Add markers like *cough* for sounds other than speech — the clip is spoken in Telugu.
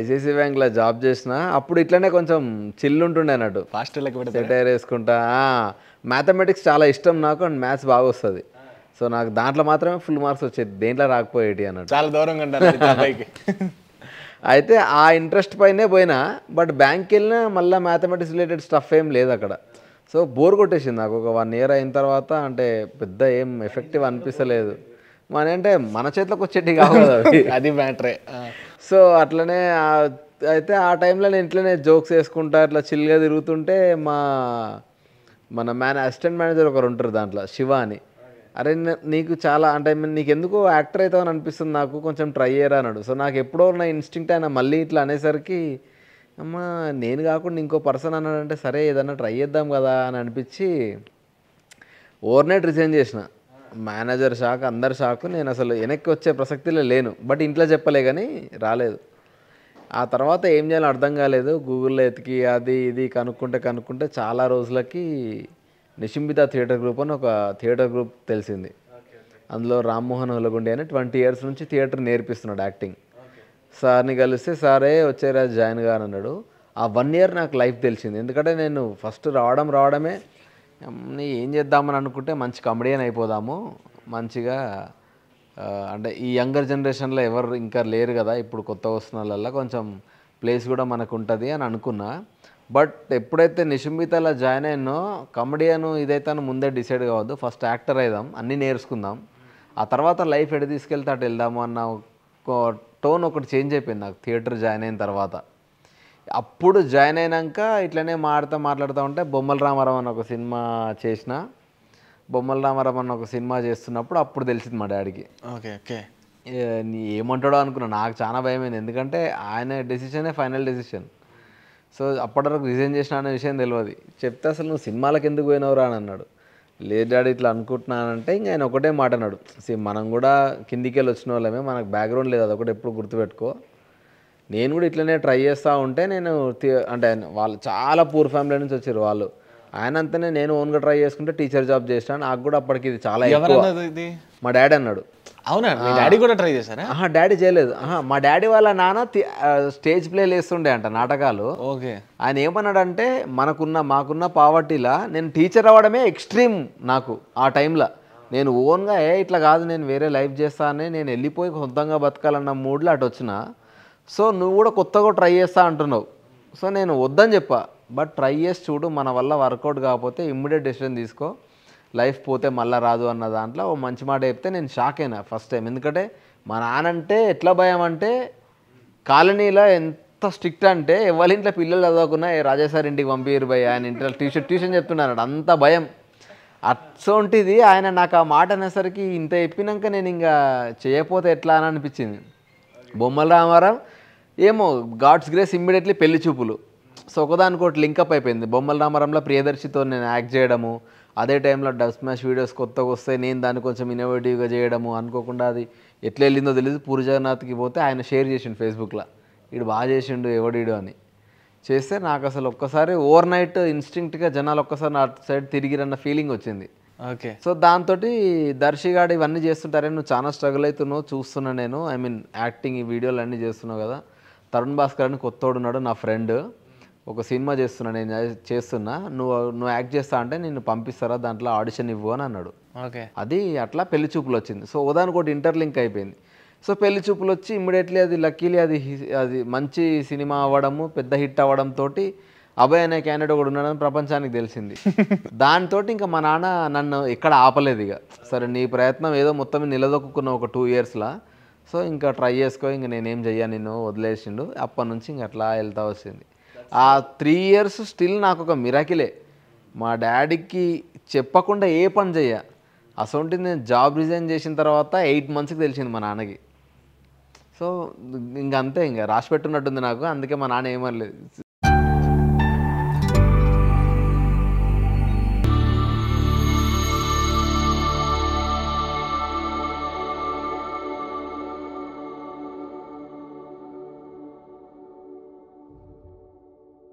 ఐసిఐసి బ్యాంక్లో జాబ్ చేసిన అప్పుడు ఇట్లనే కొంచెం చిల్ ఉంటుండే అన్నట్టు. పెడతారు? సెటైర్ వేసుకుంటా మ్యాథమెటిక్స్ చాలా ఇష్టం నాకు అండ్ మ్యాథ్స్ బాగా వస్తుంది. సో నాకు దాంట్లో మాత్రమే ఫుల్ మార్క్స్ వచ్చేది దేంట్లో రాకపోయేటి అన్నట్టు. చాలా దూరంగా పైకి *laughs* అయితే ఆ ఇంట్రెస్ట్ పైనే పోయినా బట్ బ్యాంక్కి వెళ్ళినా మళ్ళీ మ్యాథమెటిక్స్ రిలేటెడ్ స్టఫ్ ఏం లేదు అక్కడ. సో బోర్ కొట్టేసింది నాకు ఒక వన్ ఇయర్ అయిన తర్వాత అంటే పెద్ద ఏం ఎఫెక్టివ్ అనిపిస్తలేదు. మన అంటే మన చేతిలోకి వచ్చేటి కావు కదా అవి. *laughs* అది మ్యాటరే. సో అట్లనే అయితే ఆ టైంలో నేను ఇంట్లోనే జోక్స్ వేసుకుంటా ఇట్లా చిల్గా తిరుగుతుంటే మా మన మేన అసిస్టెంట్ మేనేజర్ ఒకరు ఉంటారు దాంట్లో శివ అని. అరే నీకు చాలా అంటే నీకు ఎందుకు యాక్టర్ అవుతావు అని అనిపిస్తుంది నాకు కొంచెం ట్రై చేయరా అన్నాడు. సో నాకు ఎప్పుడో నా ఇన్స్టింక్ట్ అయినా మళ్ళీ ఇట్లా అనేసరికి అమ్మ నేను కాకుండా ఇంకో పర్సన్ అన్నాడంటే సరే ఏదన్నా ట్రై చేద్దాం కదా అని అనిపించి ఓవర్నైట్ రిజైన్ చేసిన. మేనేజర్ షాక్ అందరి షాక్. నేను అసలు వెనక్కి వచ్చే ప్రసక్తిలో లేను. బట్ ఇంట్లో చెప్పలే కానీ రాలేదు. ఆ తర్వాత ఏం చేయాలో అర్థం కాలేదు. గూగుల్లో ఎతికి అది ఇది కనుక్కుంటే కనుక్కుంటే చాలా రోజులకి నిశింబిత థియేటర్ గ్రూప్ అని ఒక థియేటర్ గ్రూప్ తెలిసింది. అందులో రామ్మోహన్ హులగుండి అని ట్వంటీ ఇయర్స్ నుంచి థియేటర్ నేర్పిస్తున్నాడు యాక్టింగ్. సార్ని కలిస్తే సారే వచ్చేరా జాయిన్గా అన్నాడు. ఆ వన్ ఇయర్ నాకు లైఫ్ తెలిసింది. ఎందుకంటే నేను ఫస్ట్ రావడం రావడమే ఏం చేద్దామని అనుకుంటే మంచి కమెడియన్ అయిపోదాము. మంచిగా అంటే ఈ యంగర్ జనరేషన్లో ఎవరు ఇంకా లేరు కదా ఇప్పుడు కొత్త వస్తున్న వాళ్ళల్లో కొంచెం ప్లేస్ కూడా మనకు ఉంటుంది అని అనుకున్నా. బట్ ఎప్పుడైతే నిశుంబితలో జాయిన్ అయినో కమెడియన్ ఇదైతే అని ముందే డిసైడ్ కావద్దు. ఫస్ట్ యాక్టర్ అయిదాం అన్నీ నేర్చుకుందాం. ఆ తర్వాత లైఫ్ ఎడ తీసుకెళ్తే అటు వెళ్దాము అన్న ఒక టోన్ ఒకటి చేంజ్ అయిపోయింది నాకు థియేటర్ జాయిన్ అయిన తర్వాత. అప్పుడు జాయిన్ అయినాక ఇట్లనే మాడుతూ మాట్లాడుతూ ఉంటే బొమ్మల రామారావు అని ఒక సినిమా చేసిన బొమ్మల రామారావు అని ఒక సినిమా చేస్తున్నప్పుడు అప్పుడు తెలిసింది మా డాడీకి. Okay okay. నీ ఏమంటాడో అనుకున్నా నాకు చాలా భయమైంది. ఎందుకంటే ఆయన డెసిషనే ఫైనల్ డెసిషన్ సో అప్పటి వరకు రిజైన్ చేసిన అనే విషయం తెలియదు చెప్తే అసలు నువ్వు సినిమాలకు ఎందుకు పోయినవురా అని అన్నాడు. లేదు డాడీ ఇట్లా అనుకుంటున్నానంటే ఇంకా ఆయన ఒకటే మాట అన్నాడు. మనం కూడా కిందికి వెళ్ళి వచ్చిన వాళ్ళమే మనకు బ్యాక్గ్రౌండ్ లేదు అది ఒకటి ఎప్పుడు గుర్తుపెట్టుకో. నేను కూడా ఇట్లనే ట్రై చేస్తూ ఉంటే నేను అంటే వాళ్ళు చాలా పూర్ ఫ్యామిలీ నుంచి వచ్చారు వాళ్ళు. ఆయన అంతనే నేను ఓన్గా ట్రై చేసుకుంటే టీచర్ జాబ్ చేసినా నాకు కూడా అప్పటికి ఇది చాలా మా డాడీ అన్నాడు. అవునా? డాడీ కూడా ట్రై చేశారా? ఆహా డాడీ చేయలేదు. ఆహా మా డాడీ వాళ్ళ నాన్న స్టేజ్ ప్లేలు వేస్తుండే అంట నాటకాలు. ఓకే. ఆయన ఏమన్నాడంటే మనకున్న మాకున్న పావర్టీలా నేను టీచర్ అవ్వడమే ఎక్స్ట్రీమ్ నాకు ఆ టైంలో నేను ఓన్గా ఏ ఇట్లా కాదు నేను వేరే లైఫ్ చేస్తానని నేను వెళ్ళిపోయి సొంతంగా బతకాలన్న మూడ్లో అటు వచ్చిన సో నువ్వు కూడా కొత్తగా ట్రై చేస్తా అంటున్నావు. సో నేను వద్దని చెప్పా. బట్ ట్రై చేసి చూడు మన వల్ల వర్కౌట్ కాకపోతే ఇమ్మీడియట్ డెసిషన్ తీసుకో. లైఫ్ పోతే మళ్ళీ రాదు అన్న దాంట్లో ఓ మంచి మాట చెప్తే నేను షాక్ అయినా ఫస్ట్ టైం. ఎందుకంటే మా నానంటే ఎట్లా భయం అంటే కాలనీలో ఎంత స్ట్రిక్ట్ అంటే ఎవరి ఇంట్లో పిల్లలు చదవకున్నా "ఏ రాజేశారి ఇంటికి పంపిరు భయ ఆయన ఇంట్లో ట్యూషన్ ట్యూషన్ చెప్తున్నాడు అంత భయం. అట్సోంటిది ఆయన నాకు ఆ మాట అనేసరికి ఇంత చెప్పినాక నేను ఇంకా చేయకపోతే ఎట్లా అని అనిపించింది. బొమ్మల రామారావు ఏమో గాడ్స్ గ్రేస్ ఇమ్మీడియట్లీ పెళ్ళి చూపులు. సో ఒకదానికోటి లింకప్ అయిపోయింది. బొమ్మల రామారంలో ప్రియదర్శితో నేను యాక్ట్ చేయడము అదే టైంలో డబ్ స్మాష్ వీడియోస్ కొత్తగా వస్తే నేను దాన్ని కొంచెం ఇన్నోవేటివ్గా చేయడము అనుకోకుండా అది ఎట్లా వెళ్ళిందో తెలియదు పూరి జగన్నాథ్కి పోతే ఆయన షేర్ చేసిండు ఫేస్బుక్లో వీడు బాగా చేసిండు ఎవడీడు అని. చేస్తే నాకు అసలు ఒక్కసారి ఓవర్ నైట్ ఇన్స్టింక్ట్గా జనాలు ఒక్కసారి నా సైడ్ తిరిగిరన్న ఫీలింగ్ వచ్చింది. ఓకే. సో దాంతో దర్శిగాడు ఇవన్నీ చేస్తుంటారే నువ్వు చాలా స్ట్రగుల్ అవుతున్నావు చూస్తున్నా నేను. ఐ మీన్ యాక్టింగ్ ఈ వీడియోలు అన్నీ చేస్తున్నావు కదా. తరుణ్ భాస్కర్ అని కొత్తోడు ఉన్నాడు నా ఫ్రెండ్ ఒక సినిమా చేస్తున్నా నేను చేస్తున్నా. నువ్వు నువ్వు యాక్ట్ చేస్తా అంటే నేను పంపిస్తారా? దాంట్లో ఆడిషన్ ఇవ్వు అని అన్నాడు. ఓకే. అది అట్లా పెళ్ళి చూపులు వచ్చింది. సో ఒకదానికొకటి ఇంటర్లింక్ అయిపోయింది. సో పెళ్ళి చూపులు వచ్చి ఇమ్మీడియట్లీ అది లక్కీలీ అది అది మంచి సినిమా అవ్వడము పెద్ద హిట్ అవ్వడంతో అభయ్ అనే క్యాండిడేట్ ఒకడు ఉన్నాడని ప్రపంచానికి తెలిసింది. *laughs* దాంతో ఇంకా మా నాన్న నన్ను ఎక్కడ ఆపలేదు ఇక. సరే నీ ప్రయత్నం ఏదో మొత్తం నిలదొక్కున్న ఒక టూ ఇయర్స్లో సో ఇంకా ట్రై చేసుకో ఇంక నేనేం చెయ్యా నిన్ను వదిలేసిండు. అప్పటి నుంచి ఇంక అట్లా వెళ్తా వచ్చింది. ఆ త్రీ ఇయర్స్ స్టిల్ నాకు ఒక మిరాకిలే మా డాడీకి చెప్పకుండా ఏ పని చెయ్య. అసొంటిది నేను జాబ్ రిజైన్ చేసిన తర్వాత ఎయిట్ మంత్స్కి తెలిసింది మా నాన్నకి. సో ఇంక అంతే ఇంకా రాసి పెట్టున్నట్టుంది నాకు అందుకే మా నాన్న ఏమనలేదు.